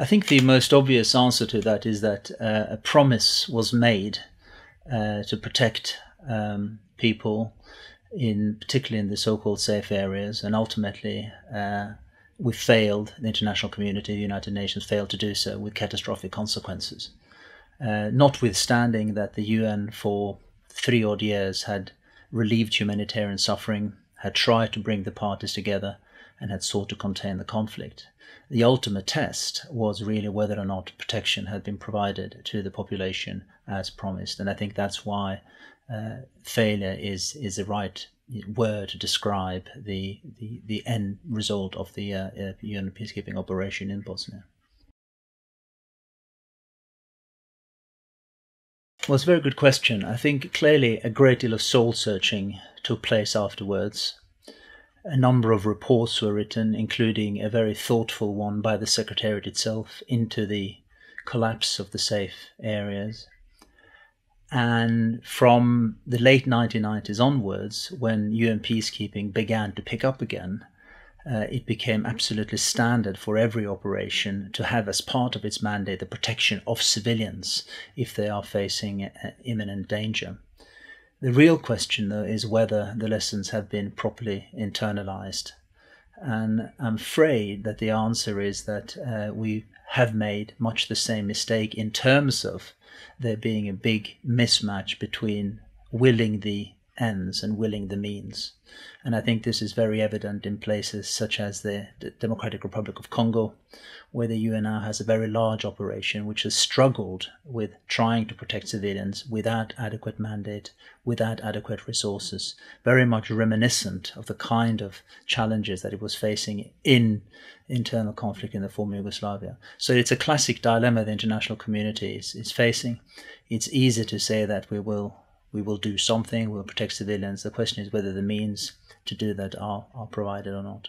I think the most obvious answer to that is that uh, a promise was made uh, to protect um, people in particularly in the so-called safe areas, and ultimately uh, we failed. The international community, the United Nations, failed to do so with catastrophic consequences. Uh, notwithstanding that the UN for three odd years had relieved humanitarian suffering, had tried to bring the parties together, and had sought to contain the conflict. The ultimate test was really whether or not protection had been provided to the population as promised, and I think that's why uh, failure is is the right word to describe the the, the end result of the uh, uh, UN peacekeeping operation in Bosnia. Well, it's a very good question. I think clearly a great deal of soul searching took place afterwards. A number of reports were written, including a very thoughtful one by the Secretariat itself into the collapse of the safe areas. And from the late 1990s onwards, when UN peacekeeping began to pick up again, uh, it became absolutely standard for every operation to have as part of its mandate the protection of civilians if they are facing uh, imminent danger. The real question, though, is whether the lessons have been properly internalized. And I'm afraid that the answer is that uh, we have made much the same mistake in terms of there being a big mismatch between willing the ends and willing the means. And I think this is very evident in places such as the, Democratic Republic of Congo, where the UN now has a very large operation which has struggled with trying to protect civilians without adequate mandate, without adequate resources, very much reminiscent of the kind of challenges that it was facing in internal conflict in the former Yugoslavia. So it's a classic dilemma the international community is, is facing. It's easy to say that we will we will do something, we'll protect civilians. The question is whether the means to do that are, are provided or not.